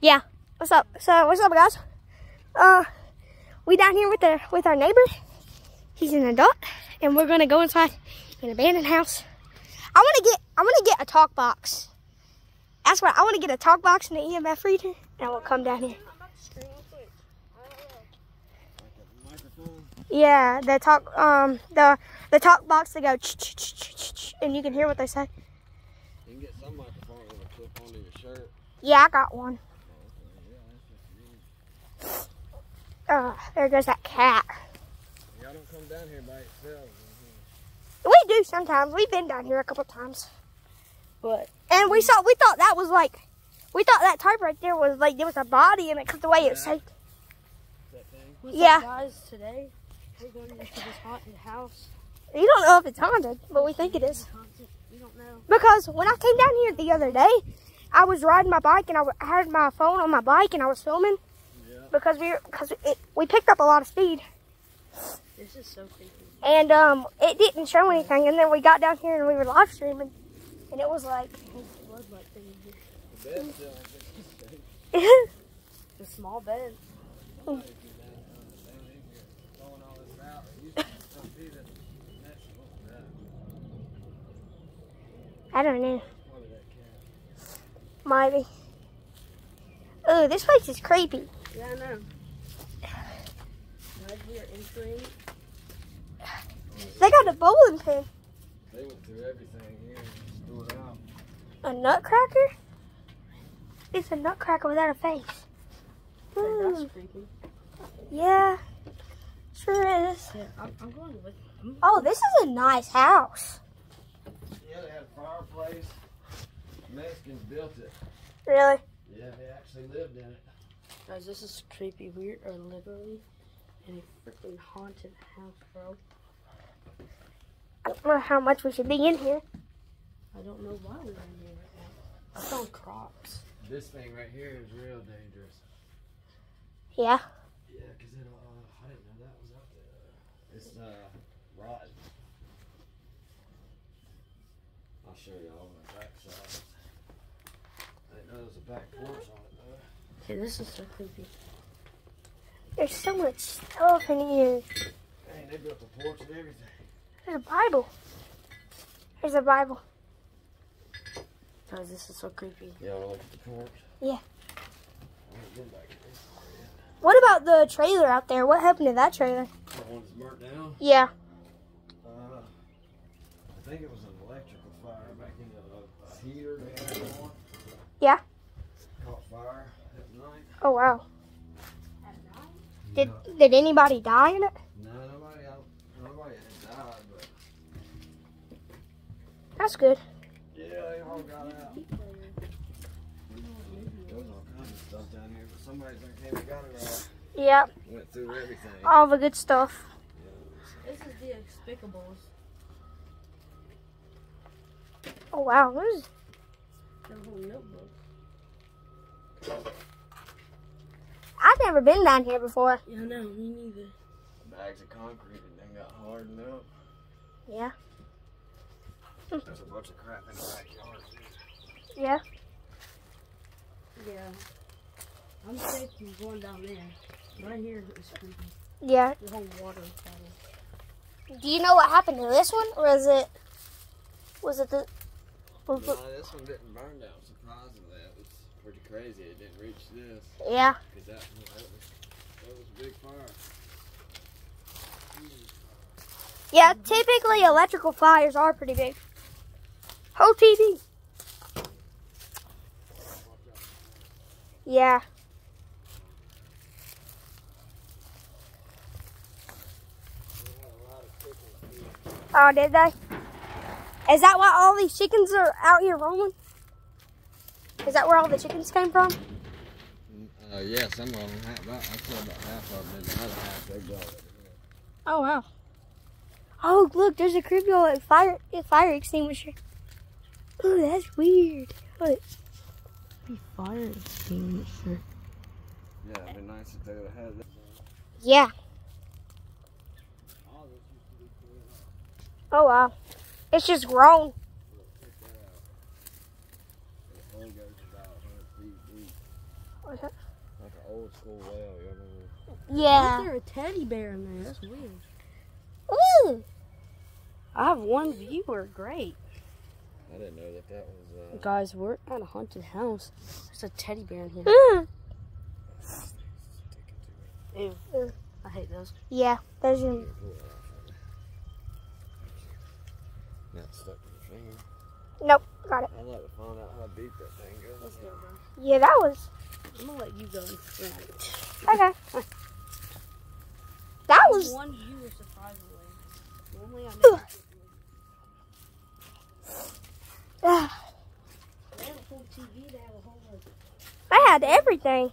Yeah. What's up? So what's up, guys? Uh, we down here with the with our neighbor. He's an adult, and we're gonna go inside an abandoned house. I want to get I want to get a talk box. That's what I want to get a talk box and an EMF reader, and we'll come down here. Yeah, the talk um the the talk box they go ch ch ch ch ch ch, and you can hear what they say. You can get some microphone that'll clip onto your shirt. Yeah, I got one. Uh, there goes that cat. Y'all don't come down here by yourselves. We do sometimes. We've been down here a couple times. But and we saw we thought that was like we thought that type right there was like there was a body in it because the way it shaped. That thing. What's Yeah. guys? Today we're going into this haunted house. You don't know if it's haunted, but we think it is. Haunted. We don't know. Because when I came down here the other day, I was riding my bike and I had my phone on my bike and I was filming Yeah. Because we because it, we picked up a lot of speed This is so creepy. and um it didn't show anything and then we got down here and we were live streaming and it was like There's bloodlight thing in here. The bed's still in good shape. The small bed. Down in here, throwing all this out. It used to some be the next one. That. I don't know Probably maybe. Oh, this place is creepy. Yeah, I know. Right here, entering. They got a bowling pin, They went through everything here and just threw it out. a nutcracker. It's a nutcracker without a face. Hey, Hmm, that's creepy. yeah, sure is. Yeah, I'm, I'm going with. I'm, Oh, this is a nice house. Yeah, they had a fireplace. Mexicans built it. Really? Yeah, they actually lived in it. Guys, this is creepy. We are literally in a freaking haunted house, bro. I don't know how much we should be in here. I don't know why we're in here right now. I found crocs. This thing right here is real dangerous. Yeah. Yeah, because it, uh, I didn't know that was up there. It's, uh, rotten. I'll show y'all on the back side. I didn't know there was a back porch on it, though. Hey, this is so creepy. There's so much stuff in here. Dang, they built the porch and everything. There's a Bible. There's a Bible. Guys, this is so creepy. Yeah, wanna look at the porch? Yeah. I ain't been back there yet. What about the trailer out there? What happened to that trailer? The one that's burnt down? Yeah. Uh, I think it was an electrical fire back in the uh, heater they had on. Yeah. Caught fire at night. Oh wow. Did did anybody die in it? No, nobody out. Nobody had died, but That's good. yeah, they all got out. There was all kinds of stuff down here, but somebody done came and got it all. Yeah. Went through everything. All the good stuff. This is the Explicables. Oh wow. This is, The whole notebook. I've never been down here before. Yeah, no, me neither. Bags of concrete and then got hardened up. Yeah. There's a bunch of crap in the backyard. Yeah. Yeah. I'm safe from going down there. Right here is creepy. Yeah. The whole water bottle. Do you know what happened to this one, or is it? Was it the? Was No, it this one didn't burn down. Surprisingly, it was pretty crazy. It didn't reach this yeah. because that, that was that was a big fire. Yeah. Typically, electrical fires are pretty big. Whole TV. Yeah. Oh, did they? Is that why all these chickens are out here roaming? Is that where all the chickens came from? Uh, yeah, some of them have. About, I saw about half of them, and the other half they brought it. Oh wow. Oh look, there's a creepy old fire fire extinguisher. Ooh, that's weird. Look. Be fire extinguisher. Yeah, it'd be nice if they would have had that. Yeah. All this used to be cleared up. Oh wow. It's just grown. Check that out. The hole goes about 100 feet deep. What's that? Like an old school well. You ever Why is Yeah. there a teddy bear in there? That's weird. Ooh. I have one viewer. Great. I didn't know that that was. Uh, Guys, we're at a haunted house. There's a teddy bear in here. Mm. Ew. Ew. I hate those. Yeah, there's your. pull that off of me. Not stuck to your finger. Nope, got it. I'd like to find out how deep that thing goes. Let's go, bro. Yeah, that was. I'm gonna let you go. Right. Okay. That was. One viewer, surprisingly. Normally I never. Ah, They have a whole TV. They have a whole. Like, I had everything.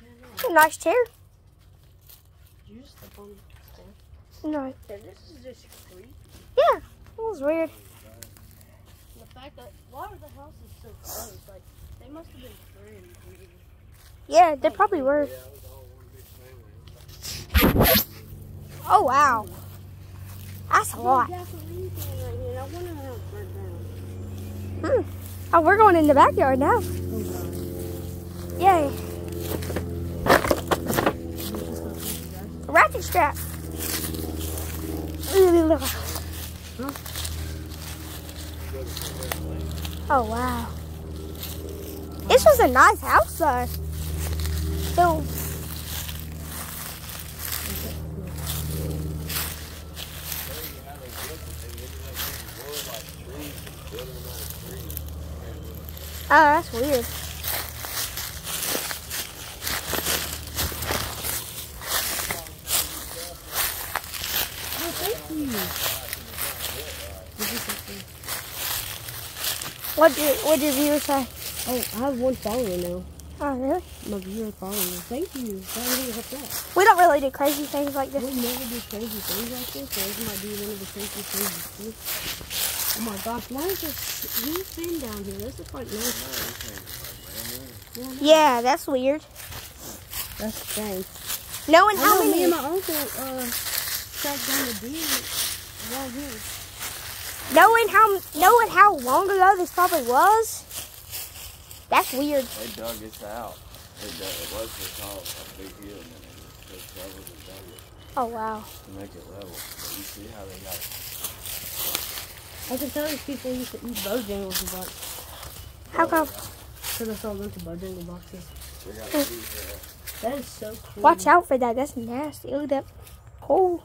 I don't. A nice chair. You just step on the. No. Yeah, this is just creepy. Yeah, that was weird. The fact that why are the houses so close? Like they must have been friends. Maybe. Yeah, they probably were. Yeah, it was all one big family. Oh wow, that's a lot. gasoline can right here. and I wonder how it burnt down. Hmm. Oh, we're going in the backyard now. God. Yay. Ratchet strap. Oh wow. This was a nice house though. Oh, that's weird. What did what did you say? Oh, I have one follower now. Oh really? My viewer following me. Thank you. That really helped out. We don't really do crazy things like this. We'll never do crazy things like this. So this might be one of the craziest things. Oh my gosh, why is this who's been down here? This is like nice. Yeah, that's weird. That's strange. Knowing how know me many and my uncle uh tracked down a deer around here. knowing how knowing how long ago this probably was. That's weird. They dug this out. They dug, it was just all a big hill, and then they just they covered and dug it Oh wow. to make it level. But you see how they got it. I can tell these people used to eat Bojangles a bunch. How come? Because I saw a bunch of Bojangle boxes. They got to be here. That is so cool. Watch out for that. That's nasty. Look at that hole.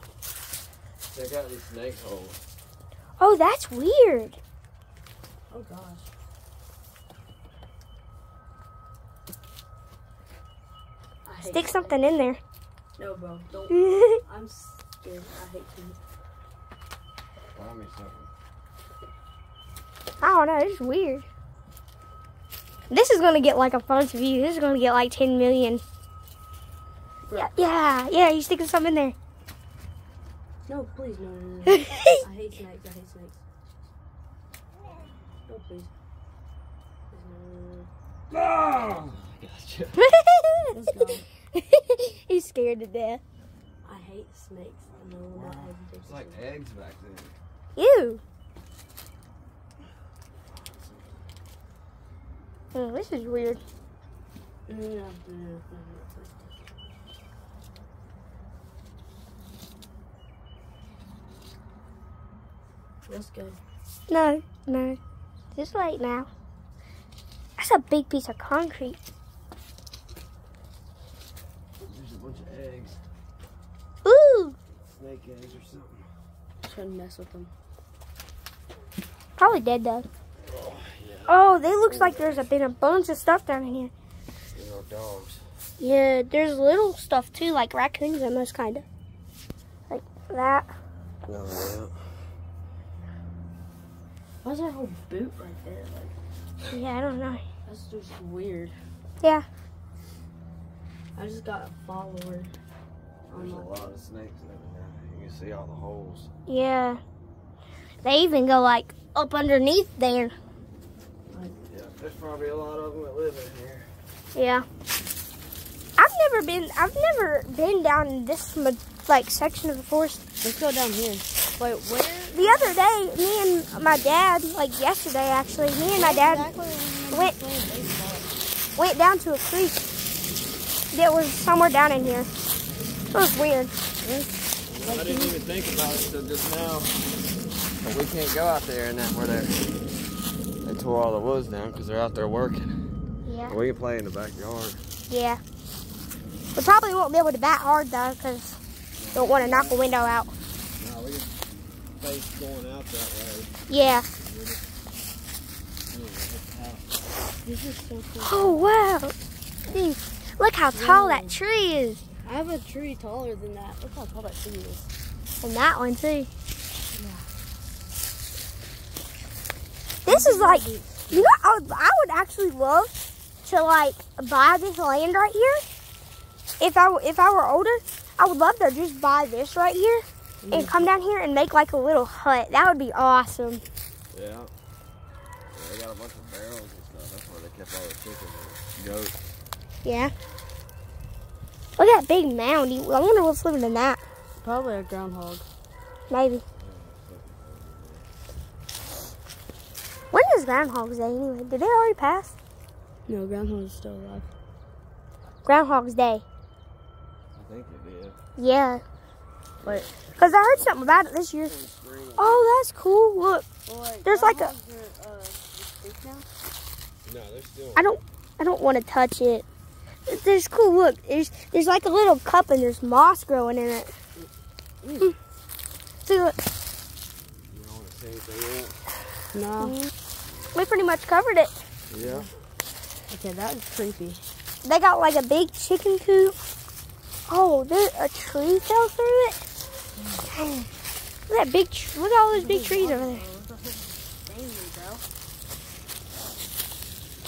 Check out these snake holes. Oh, that's weird. Oh gosh. I hate Stick snakes. something in there. No, bro. Don't. I I'm scared. I hate to. Find me something. don't know. It's weird. This is gonna get like a bunch of views. This is gonna get like 10 million. Yeah, yeah, yeah. You sticking something in there. No, please, no, no, no. I hate snakes. I hate snakes. No, please. Please, no, no, no, Oh, gotcha. No. Let's go. He's scared to death. I hate snakes. and I will not have you take It's like snakes. eggs back then. Ew. Oh, this is weird. Let's go. No, no. This late now. That's a big piece of concrete. There's a bunch of eggs. Ooh. Snake eggs or something. Shouldn't mess with them. Probably dead though. Oh, yeah. Oh, they looks like there's a, been a bunch of stuff down in here. These are dogs. Yeah, there's little stuff too, like raccoons almost kind of. Like that. No, yeah. Why's there a whole boot right there? Like, Yeah, I don't know. that's just weird. Yeah. I just got a follower. on There's a lot of snakes living down there. You can see all the holes. Yeah. They even go like up underneath there. Yeah, there's probably a lot of them that live in here. Yeah. I've never been. I've never been down in this like section of the forest. Let's go down here. Wait, where? The other day, me and my dad, like yesterday actually, me and my dad Exactly went- went down to a creek that was somewhere down in here. It was weird. I didn't even think about it until just now. But we can't go out there and that where they they tore all the woods down because they're out there working. Yeah. But we can play in the backyard. Yeah. We probably won't be able to bat hard though, because don't want to knock a window out. No, we can face going out that way. Yeah. This is so cool. Oh wow. Dude, look how tall that mm. tree is. I have a tree taller than that. Look how tall that tree is. And that one too. This is like, you know, I would, I would actually love to like buy this land right here. If I if I were older, I would love to just buy this right here and mm-hmm. come down here and make like a little hut. That would be awesome. Yeah. yeah. They got a bunch of barrels and stuff. That's where they kept all the chickens and goats. Yeah. Look at that big mound. I wonder what's living in that. Probably a groundhog. Maybe. When is Groundhog's Day anyway? Did it already pass? No, groundhog is still alive. Groundhog's Day. I think it did. Yeah. Wait. Because I heard something about it this year. Oh, that's cool. Look, There's like a- uh, now? No, they're still. I don't, I don't want to touch it. There's cool. Look, there's, there's like a little cup and there's moss growing in it. Hmm. See, look, You don't want to see anything yet? No. we pretty much covered it. Yeah. Okay, that is creepy. They got like a big chicken coop. Oh, there a tree fell through it. Dang. Look at that big. tr- Look at all those big trees over there.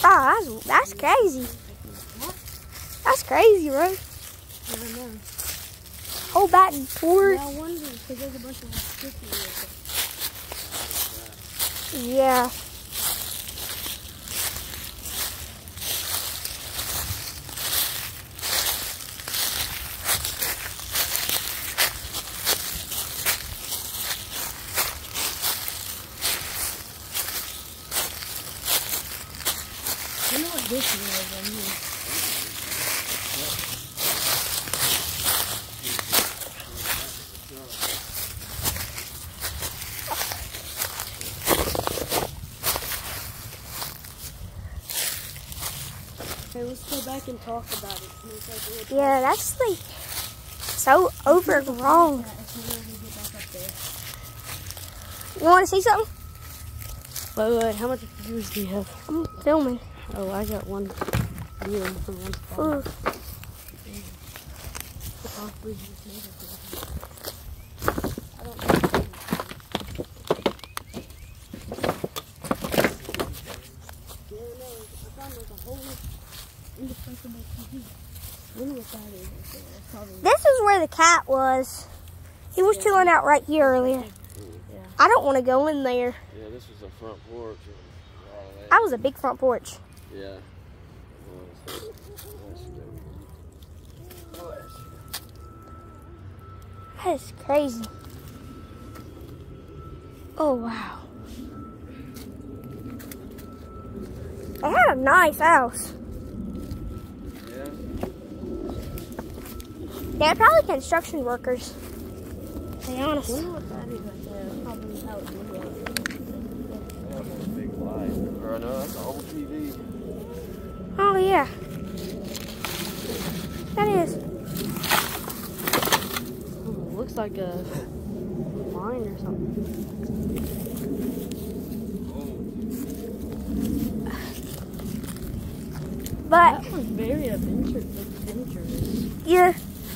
Ah, that's that's crazy. That's crazy, bro. I don't know. Whole back porch. Yeah, I wonder because there's a bunch of sticky Yeah. I know what this is over here. Okay, let's go back and talk about it. Like Yeah, that's like so overgrown. Yeah, it's when we get back up there. You want to see something? Wait, wait, how much views do you have? I'm filming. Oh, I got one view from one spot. Ooh. Possibly just made it. I don't know. Yeah, no, I found like a whole indefensible TV. I wonder what that is. right there. It's probably This is where the cat was. He was chilling out right here earlier. I don't want to go in there. Yeah, this was the front porch. and all of that. That was a big front porch. Yeah. That's good. Bless you. That is crazy. Oh wow. They had a nice house. They're probably construction workers. To be I honest. wonder what that is right there. Probably how it looks. That was a big light. Or no, that's an old TV. Oh yeah. That is. Oh, it looks like a mine or something. But That was very adventurous. yeah,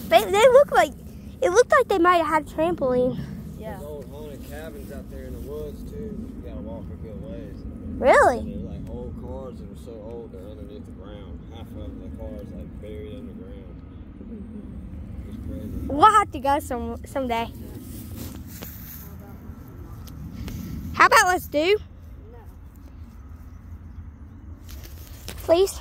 they they look like it looked like they might have had a trampoline. Yeah. There's old haunted cabins out there in the woods too. You gotta walk a good ways. Really? And they're like old cars that are so old they're underneath the ground. Half of the cars like buried underground. It's crazy. We'll have to go some someday. How about let's do? No. Please.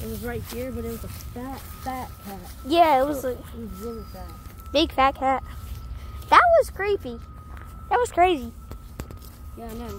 It was right here, but it was a fat, fat cat. Yeah, it was a It was really fat. big fat cat. That was creepy. That was crazy. Yeah, I know.